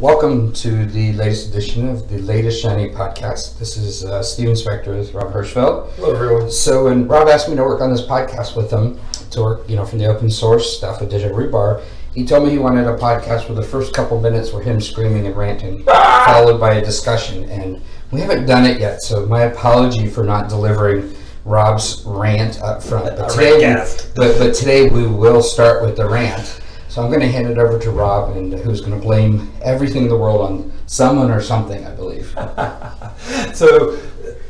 Welcome to the latest edition of the latest Shiny podcast. This is uh, Steven Spector with Rob Hirschfeld. Hello, everyone. So when Rob asked me to work on this podcast with him, to work, you know, from the open source stuff with Digital Rebar, he told me he wanted a podcast where the first couple minutes were him screaming and ranting, followed by a discussion. And we haven't done it yet, so my apology for not delivering Rob's rant up front. But today, we, but, but today we will start with the rant. So I'm going to hand it over to Rob, and who's going to blame everything in the world on someone or something, I believe. so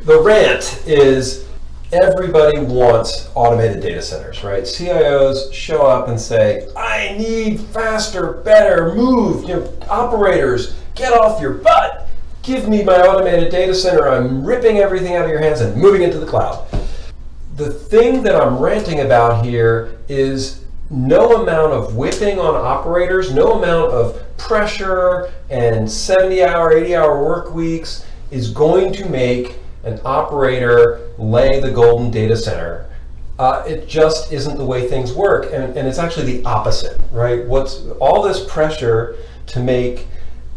the rant is everybody wants automated data centers, right? CIOs show up and say, I need faster, better, move, you know, operators, get off your butt. Give me my automated data center. I'm ripping everything out of your hands and moving it to the cloud. The thing that I'm ranting about here is no amount of whipping on operators, no amount of pressure and 70 hour, 80 hour work weeks is going to make an operator lay the golden data center. Uh, it just isn't the way things work. And, and it's actually the opposite, right? What's all this pressure to make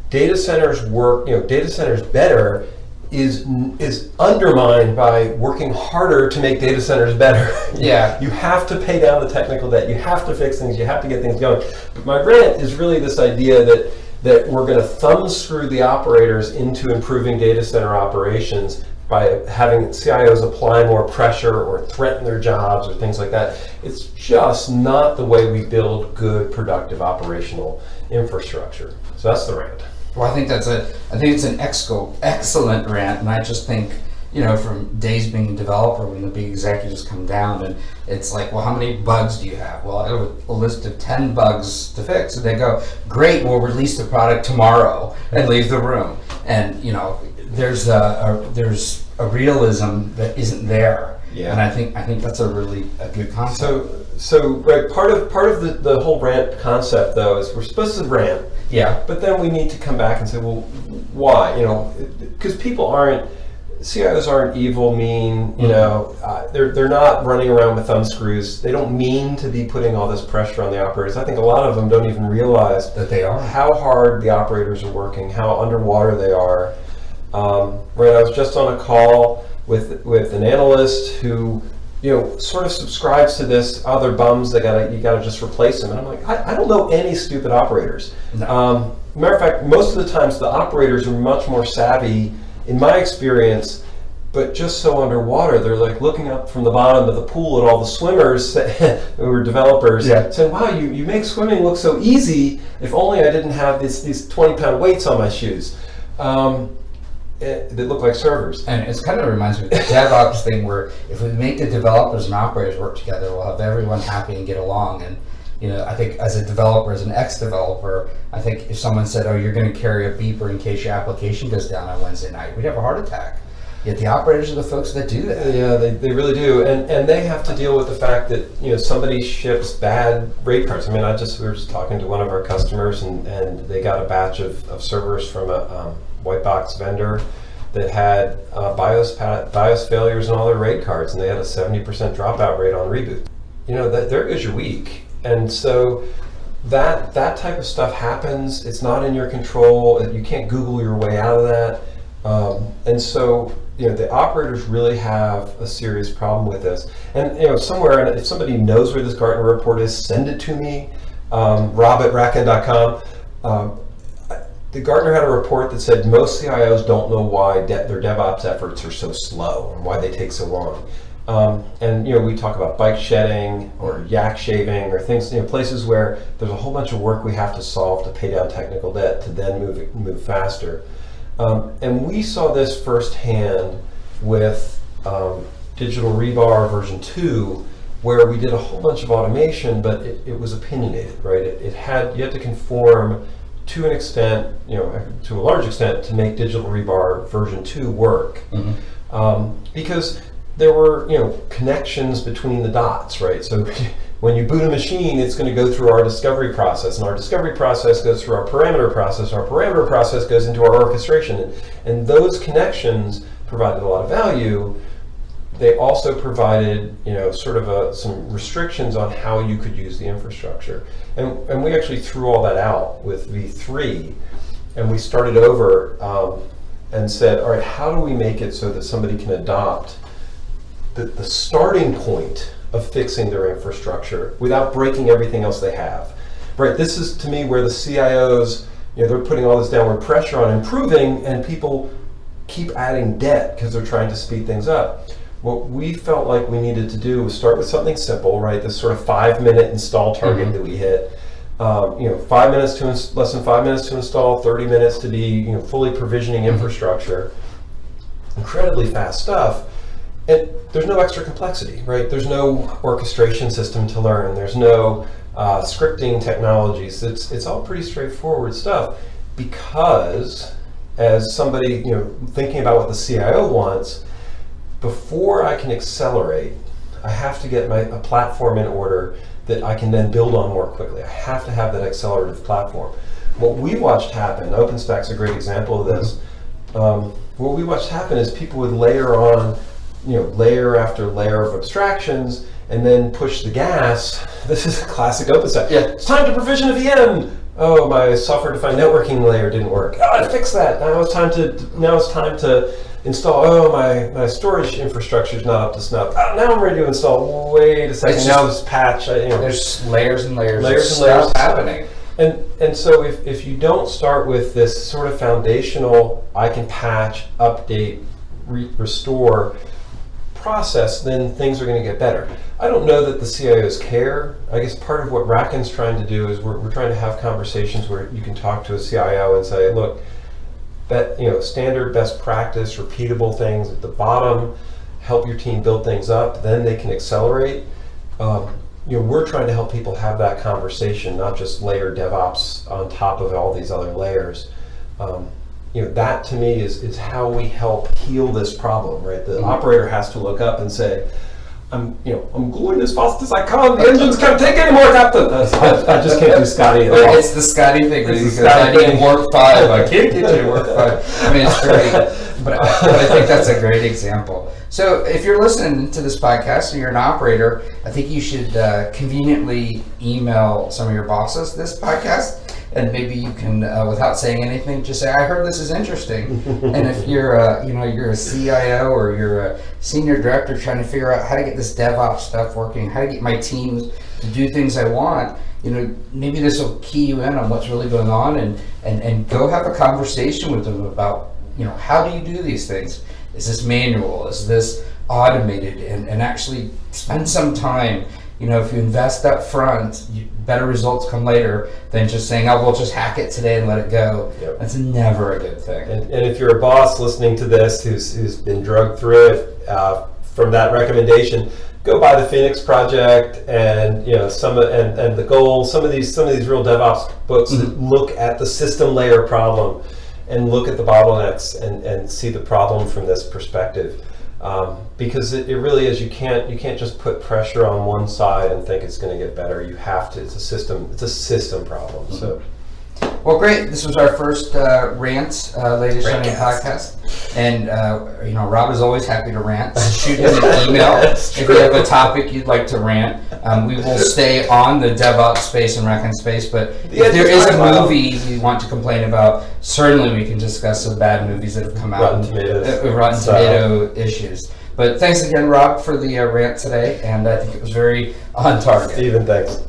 data centers work, you know, data centers better is is undermined by working harder to make data centers better. Yeah. you have to pay down the technical debt. You have to fix things. You have to get things going. But my rant is really this idea that that we're going to thumb screw the operators into improving data center operations by having CIOs apply more pressure or threaten their jobs or things like that. It's just not the way we build good, productive operational infrastructure. So that's the rant. Well, I think that's a, I think it's an exco, excellent rant, and I just think, you know, from days being a developer, when the big executives come down and it's like, well, how many bugs do you have? Well, I have a list of 10 bugs to fix. And they go, great, we'll release the product tomorrow and leave the room. And, you know, there's a, a there's a realism that isn't there. Yeah. And I think, I think that's a really a good concept. So, so right, part of part of the, the whole rant concept though is we're supposed to rant, yeah. but then we need to come back and say, well, why? You know, because people aren't CIOs aren't evil, mean. You know, uh, they're they're not running around with thumb screws. They don't mean to be putting all this pressure on the operators. I think a lot of them don't even realize That they are. how hard the operators are working, how underwater they are. Um, right, I was just on a call with with an analyst who, you know, sort of subscribes to this other bums that gotta you gotta just replace them, and I'm like, I, I don't know any stupid operators. No. Um, matter of fact, most of the times the operators are much more savvy, in my experience. But just so underwater, they're like looking up from the bottom of the pool at all the swimmers who were developers, Yeah. saying, "Wow, you, you make swimming look so easy. If only I didn't have these these 20 pound weights on my shoes." Um, eh, they look like servers. And it kind of reminds me of the DevOps thing where if we make the developers and operators work together, we'll have everyone happy and get along. And, you know, I think as a developer, as an ex-developer, I think if someone said, oh, you're going to carry a beeper in case your application goes down on Wednesday night, we'd have a heart attack. Yet the operators are the folks that do that. Yeah, they, they really do, and and they have to deal with the fact that you know somebody ships bad RAID cards. I mean, I just we were just talking to one of our customers, and, and they got a batch of, of servers from a um, white box vendor that had uh, BIOS BIOS failures in all their RAID cards, and they had a seventy percent dropout rate on reboot. You know, that there goes your week, and so that that type of stuff happens. It's not in your control. You can't Google your way out of that. Um, and so, you know, the operators really have a serious problem with this. And, you know, somewhere, and if somebody knows where this Gartner report is, send it to me, um, rob at rackn.com. Um, the Gartner had a report that said most CIOs don't know why de- their DevOps efforts are so slow and why they take so long. Um, and you know, we talk about bike shedding or yak shaving or things, you know, places where there's a whole bunch of work we have to solve to pay down technical debt to then move move faster. Um, and we saw this firsthand with um, Digital Rebar version 2, where we did a whole bunch of automation, but it, it was opinionated, right? It, it had, you had to conform to an extent, you know, to a large extent, to make Digital Rebar version 2 work. Um, because there were, you know, connections between the dots, right? So when you boot a machine, it's going to go through our discovery process, and our discovery process goes through our parameter process. Our parameter process goes into our orchestration, and, and those connections provided a lot of value. They also provided, you know, sort of a, some restrictions on how you could use the infrastructure, and and we actually threw all that out with V3. and we started over um, and said, all right, how do we make it so that somebody can adopt the, the starting point of fixing their infrastructure without breaking everything else they have? Right. This is to me where the CIOs, you know, they're putting all this downward pressure on improving, and people keep adding debt because they're trying to speed things up. What we felt like we needed to do was start with something simple, right? This sort of five minute install target Mhm. that we hit. Um, you know, five minutes to ins- less than five minutes to install, 30 minutes to be you know fully provisioning infrastructure. Incredibly fast stuff. And there's no extra complexity, right? There's no orchestration system to learn. There's no uh, scripting technologies. It's it's all pretty straightforward stuff because as somebody you know thinking about what the CIO wants, before I can accelerate, I have to get my a platform in order that I can then build on more quickly. I have to have that accelerative platform. What we watched happen, OpenStack's a great example of this. Um, what we watched happen is people would layer on, you know, layer after layer of abstractions and then push the gas. This is a classic OpenStack. Yeah. It's time to provision a VM. Oh, my software-defined networking layer didn't work. Oh, I fixed that. Now it's time to now it's time to install. Oh, my, my storage infrastructure is not up to snuff. Oh, now I'm ready to install. Wait a second. It's now just- this patch. I, you know, There's layers and layers, Layers of and layers stuff happening. and and so if, if you don't start with this sort of foundational, I can patch, update, re- restore process, then things are going to get better. I don't know that the CIOs care. I guess part of what RackN's trying to do is we're, we're trying to have conversations where you can talk to a CIO and say, look, that you know standard best practice, repeatable things at the bottom, help your team build things up, then they can accelerate. Um, you know, we're trying to help people have that conversation, not just layer DevOps on top of all these other layers. Um, you know, that to me is, is how we help heal this problem, right? The Mhm. operator has to look up and say, I'm, you know, I'm going as fast as I can. The engines can't take any more, Captain. I, I just can't do Scotty at all. It's the Scotty thing. It's the Scotty I need thing. work five. I can't get you to work five. I mean, it's great. But, I- but I think that's a great example. So if you're listening to this podcast and you're an operator, I think you should uh, conveniently email some of your bosses this podcast. And maybe you can, uh, without saying anything, just say, "I heard this is interesting." and if you're, a, you know, you're a CIO or you're a senior director trying to figure out how to get this DevOps stuff working, how to get my teams to do things I want, you know, maybe this will key you in on what's really going on, and and and go have a conversation with them about, you know, how do you do these things? Is this manual? Is this automated? And and actually spend some time. You know, if you invest up front, you, better results come later than just saying, "Oh, we'll just hack it today and let it go." Yep. That's never a good thing. And, and if you're a boss listening to this who's, who's been drugged through it uh, from that recommendation, go buy the Phoenix Project and you know some of, and, and the goal. Some of these some of these real DevOps books that look at the system layer problem and look at the bottlenecks and, and see the problem from this perspective. Um, because it, it really is you can't you can't just put pressure on one side and think it's going to get better. You have to. It's a system. It's a system problem. So. Well, great. This was our first uh, rant, uh, latest Shining Rantcast. podcast, and uh, you know Rob is always happy to rant. Shoot him an email if you have a topic you'd like to rant. Um, we will stay on the DevOps space and RackN space, but Yeah, if there is a about- movie we want to complain about, certainly we can discuss some bad movies that have come out. Rotten Tomatoes. Uh, uh, Rotten So- Tomato issues. But thanks again, Rob, for the uh, rant today, and I think it was very on target. Steven, thanks.